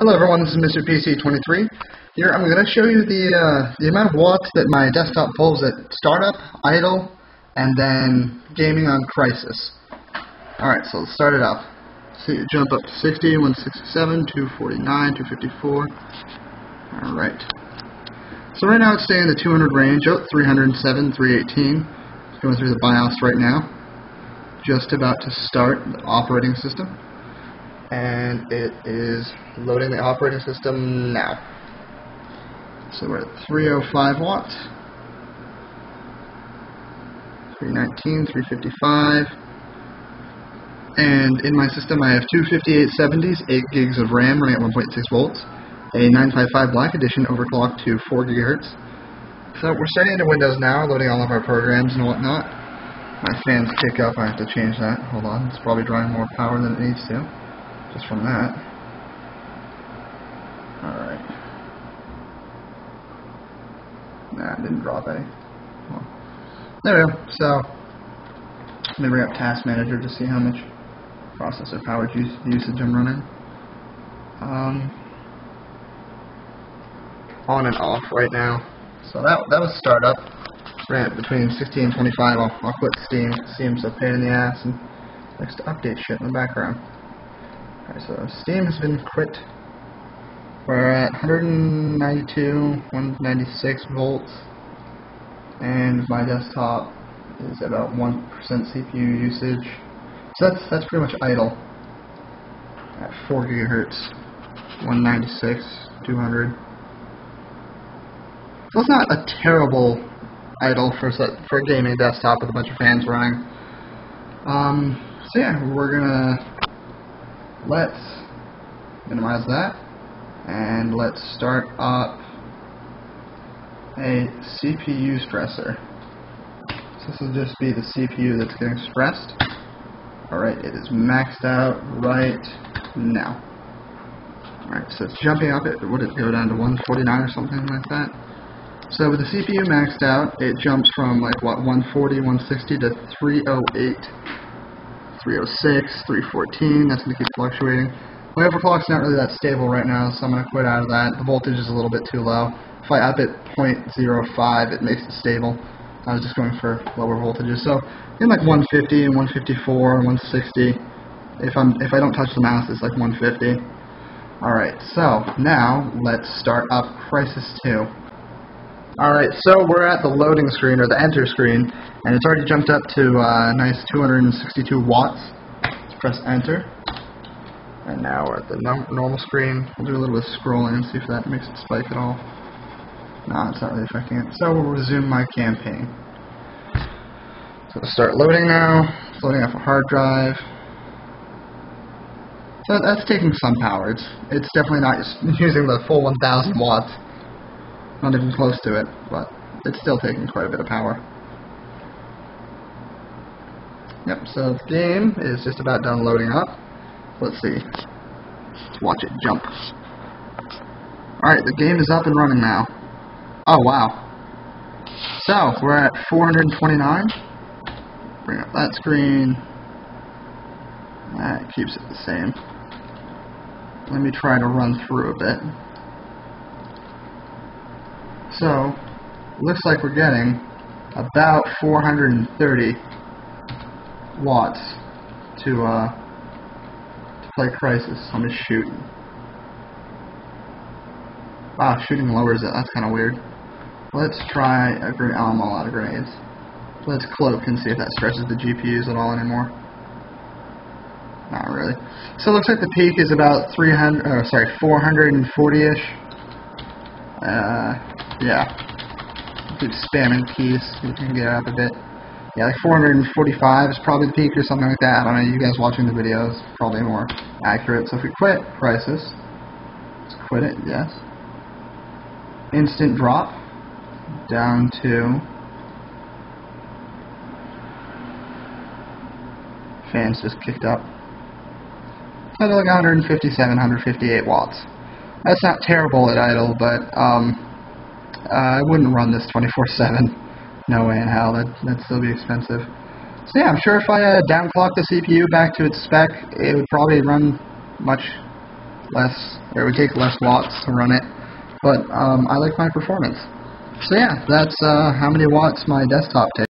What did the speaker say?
Hello everyone, this is Mr. PC23. Here I'm going to show you the uh, the amount of watts that my desktop pulls at startup, idle, and then gaming on Crysis. Alright, so let's start it up. See, jump up to 60, 167, 249, 254. Alright. So right now it's staying in the 200 range. Oh, 307, 318. It's going through the BIOS right now. Just about to start the operating system and it is loading the operating system now. So we're at 305 watts, 319, 355, and in my system I have two 5870s, 8 gigs of RAM running at 1.6 volts, a 955 Black Edition overclocked to 4 gigahertz. So we're starting into Windows now, loading all of our programs and whatnot. My fans kick up, I have to change that. Hold on, it's probably drawing more power than it needs to just from that. Alright. Nah, didn't drop any. Well, there we go. So, let me bring up Task Manager to see how much processor power usage I'm running. Um, on and off right now. So that that was startup. Ran between 16 and 25. I'll, I'll quit Steam. Steam's a pain in the ass and likes to update shit in the background. Alright, so Steam has been quit. We're at 192, 196 volts, and my desktop is about 1% CPU usage. So that's that's pretty much idle at 4 gigahertz, 196, 200. So it's not a terrible idle for for a gaming desktop with a bunch of fans running. Um, so yeah, we're gonna let's minimize that and let's start up a CPU stressor. So this will just be the CPU that's getting stressed. Alright, it is maxed out right now. Alright, so it's jumping up, it would it go down to 149 or something like that? So with the CPU maxed out, it jumps from like what 140, 160 to 308 306, 314, that's going to keep fluctuating. My overclock's not really that stable right now, so I'm going to quit out of that. The voltage is a little bit too low. If I up it 0.05, it makes it stable. I was just going for lower voltages. So in like 150 and 154 and 160, if I'm if I don't touch the mouse, it's like 150. Alright, so now let's start up Crysis 2. Alright, so we're at the loading screen, or the enter screen, and it's already jumped up to a uh, nice 262 watts. Let's press enter. And now we're at the no normal screen. We'll do a little bit of scrolling and see if that makes it spike at all. No, it's not really affecting it. So we'll resume my campaign. So it'll start loading now. It's loading off a hard drive. So that's taking some power. It's, it's definitely not using the full 1000 watts. Not even close to it, but it's still taking quite a bit of power. Yep, so the game is just about done loading up. Let's see. Let's watch it jump. Alright, the game is up and running now. Oh, wow. So, we're at 429. Bring up that screen. That keeps it the same. Let me try to run through a bit. So, looks like we're getting about 430 watts to uh, to play Crysis. I'm just shooting. Wow, shooting lowers it. That's kind of weird. Let's try a grenade. Oh, I'm all out of grenades. Let's cloak and see if that stresses the GPUs at all anymore. Not really. So it looks like the peak is about 300, or sorry, 440-ish. Uh, yeah. Keep spamming keys. You can get up a bit. Yeah, like 445 is probably the peak or something like that. I don't know. You guys watching the videos probably more accurate. So if we quit Crysis, let's quit it. Yes. Instant drop down to fans just kicked up. So like 157, 158 watts. That's not terrible at idle, but um, uh, I wouldn't run this 24/7. No way in hell. That that'd still be expensive. So yeah, I'm sure if I uh, downclock the CPU back to its spec, it would probably run much less, or it would take less watts to run it, but um, I like my performance. So yeah, that's uh, how many watts my desktop takes.